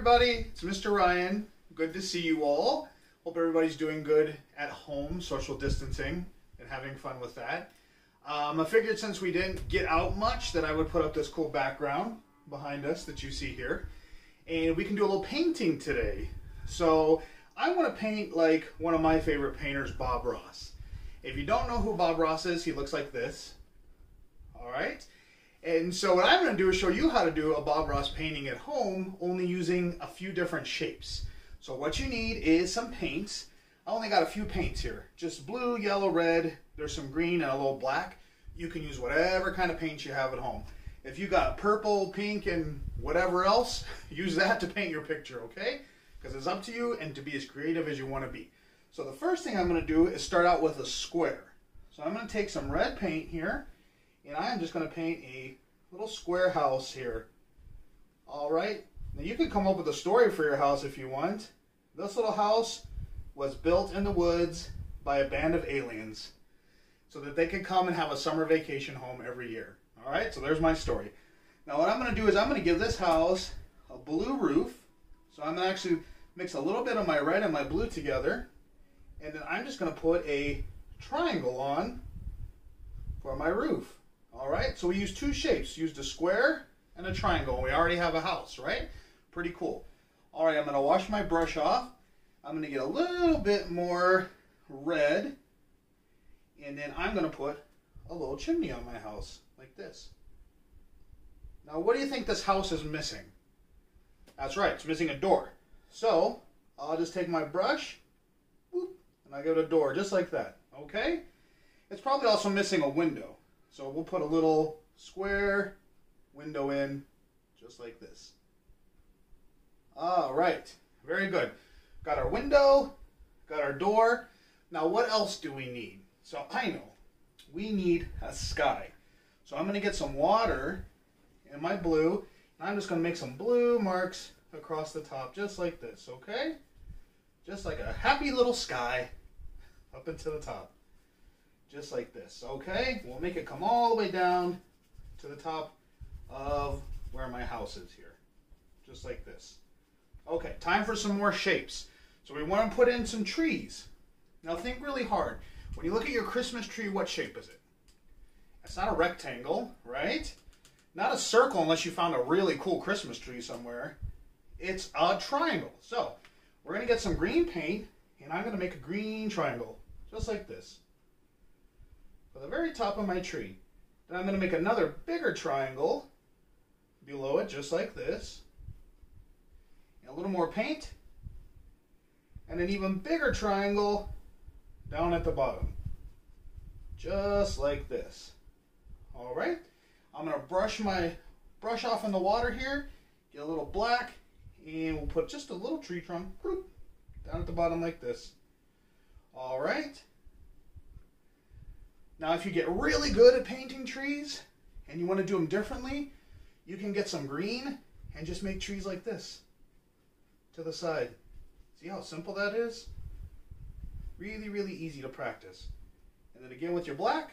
everybody, it's Mr. Ryan. Good to see you all. Hope everybody's doing good at home, social distancing, and having fun with that. Um, I figured since we didn't get out much that I would put up this cool background behind us that you see here. And we can do a little painting today. So I want to paint like one of my favorite painters, Bob Ross. If you don't know who Bob Ross is, he looks like this. All right. And so what I'm going to do is show you how to do a Bob Ross painting at home, only using a few different shapes. So what you need is some paints. I only got a few paints here. Just blue, yellow, red. There's some green and a little black. You can use whatever kind of paint you have at home. If you got purple, pink, and whatever else, use that to paint your picture, okay? Because it's up to you and to be as creative as you want to be. So the first thing I'm going to do is start out with a square. So I'm going to take some red paint here and I'm just going to paint a little square house here. All right. Now you can come up with a story for your house if you want. This little house was built in the woods by a band of aliens so that they could come and have a summer vacation home every year. All right, so there's my story. Now what I'm going to do is I'm going to give this house a blue roof. So I'm going to actually mix a little bit of my red and my blue together. And then I'm just going to put a triangle on for my roof. All right, so we used two shapes. Used a square and a triangle. We already have a house, right? Pretty cool. All right, I'm to wash my brush off. I'm to get a little bit more red. And then I'm to put a little chimney on my house, like this. Now, what do you think this house is missing? That's right, it's missing a door. So, I'll just take my brush, whoop, and I go to door, just like that, okay? It's probably also missing a window. So we'll put a little square window in, just like this. All right, very good. Got our window, got our door. Now what else do we need? So I know, we need a sky. So I'm gonna get some water in my blue, and I'm just gonna make some blue marks across the top, just like this, okay? Just like a happy little sky up into the top just like this, okay? We'll make it come all the way down to the top of where my house is here, just like this. Okay, time for some more shapes. So we want to put in some trees. Now think really hard. When you look at your Christmas tree, what shape is it? It's not a rectangle, right? Not a circle unless you found a really cool Christmas tree somewhere. It's a triangle. So we're going to get some green paint, and I'm going to make a green triangle, just like this for the very top of my tree. Then I'm going to make another bigger triangle below it, just like this. And a little more paint. And an even bigger triangle down at the bottom. Just like this. All right. I'm going to brush my brush off in the water here, get a little black, and we'll put just a little tree trunk down at the bottom like this. All right. Now, if you get really good at painting trees and you want to do them differently, you can get some green and just make trees like this to the side. See how simple that is? Really, really easy to practice. And then again with your black,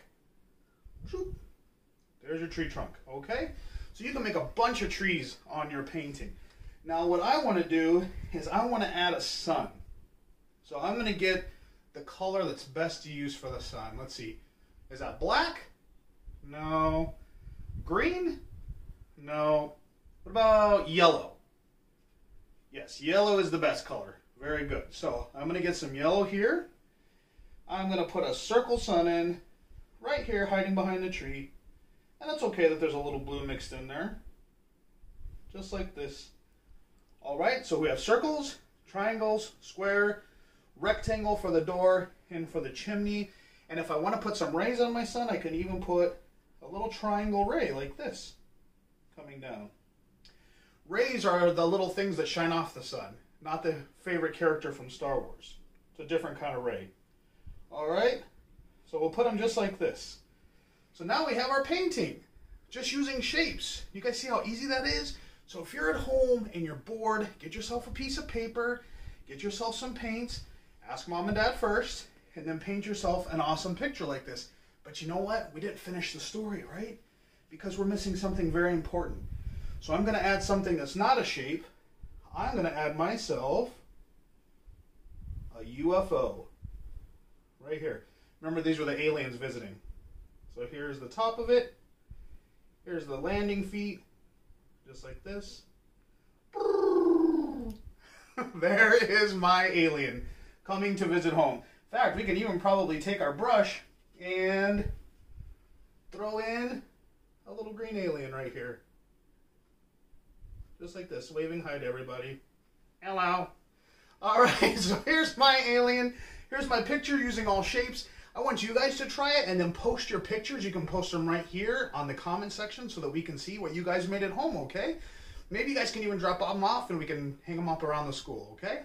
there's your tree trunk, okay? So you can make a bunch of trees on your painting. Now what I want to do is I want to add a sun. So I'm going to get the color that's best to use for the sun. Let's see. Is that black? No. Green? No. What about yellow? Yes, yellow is the best color. Very good. So I'm going to get some yellow here. I'm going to put a circle sun in right here hiding behind the tree. And it's okay that there's a little blue mixed in there. Just like this. All right, so we have circles, triangles, square, rectangle for the door, and for the chimney. And if I want to put some rays on my sun, I can even put a little triangle ray like this coming down. Rays are the little things that shine off the sun, not the favorite character from Star Wars. It's a different kind of ray. All right, so we'll put them just like this. So now we have our painting, just using shapes. You guys see how easy that is? So if you're at home and you're bored, get yourself a piece of paper, get yourself some paints, ask mom and dad first, and then paint yourself an awesome picture like this. But you know what? We didn't finish the story, right? Because we're missing something very important. So I'm going to add something that's not a shape. I'm going to add myself a UFO right here. Remember, these were the aliens visiting. So here's the top of it. Here's the landing feet, just like this. there is my alien coming to visit home. In fact, we can even probably take our brush and throw in a little green alien right here. Just like this, waving hi to everybody. Hello. All right, so here's my alien. Here's my picture using all shapes. I want you guys to try it and then post your pictures. You can post them right here on the comment section so that we can see what you guys made at home, okay? Maybe you guys can even drop them off and we can hang them up around the school, okay?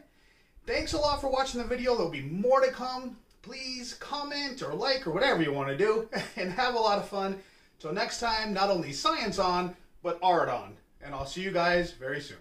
Thanks a lot for watching the video. There'll be more to come. Please comment or like or whatever you want to do and have a lot of fun. Till next time, not only science on, but art on. And I'll see you guys very soon.